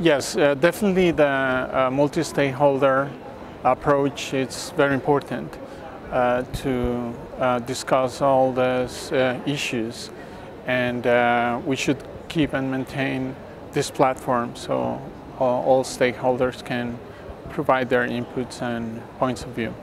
Yes, uh, definitely the uh, multi-stakeholder approach is very important uh, to uh, discuss all these uh, issues and uh, we should keep and maintain this platform so all stakeholders can provide their inputs and points of view.